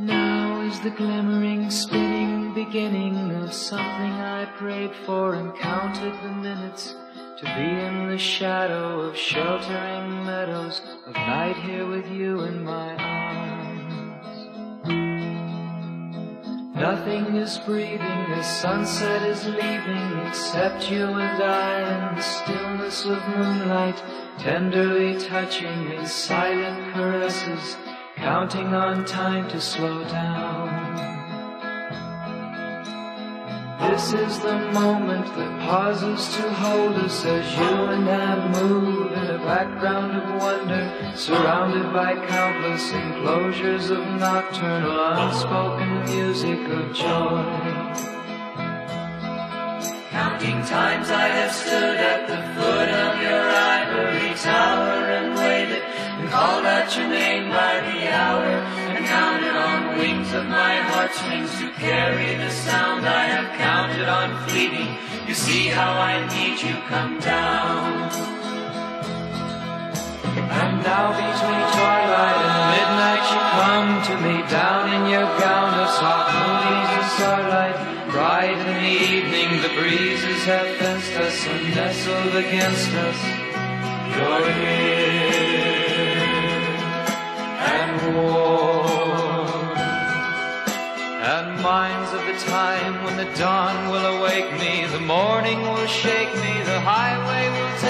Now is the glimmering, spinning beginning of something I prayed for and counted the minutes to be in the shadow of sheltering meadows of night here with you in my Nothing is breathing, the sunset is leaving except you and I in the stillness of moonlight, tenderly touching in silent caresses counting on time to slow down. This is the moment that pauses to hold us as you and I move in a background of surrounded by countless enclosures of nocturnal unspoken music of joy. Counting times I have stood at the foot of your ivory tower and waited and called out your name by the hour and counted on wings of my heartstrings to carry the sound I have counted on fleeting. You see how I need you come down. And now between twilight and midnight you come to me down in your gown of soft moonbeams and starlight. Bright in the evening, the breezes have fenced us and nestled against us. You're here and warm. And minds of the time when the dawn will awake me, the morning will shake me, the highway will take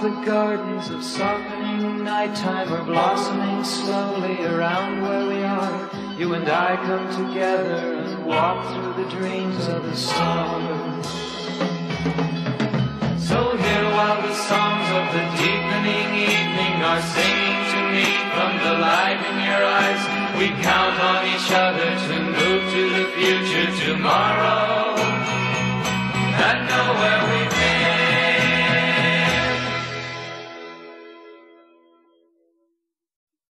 the gardens of softening nighttime are blossoming slowly around where we are, you and I come together and walk through the dreams of the stars. So here while the songs of the deepening evening are singing to me from the light in your eyes, we count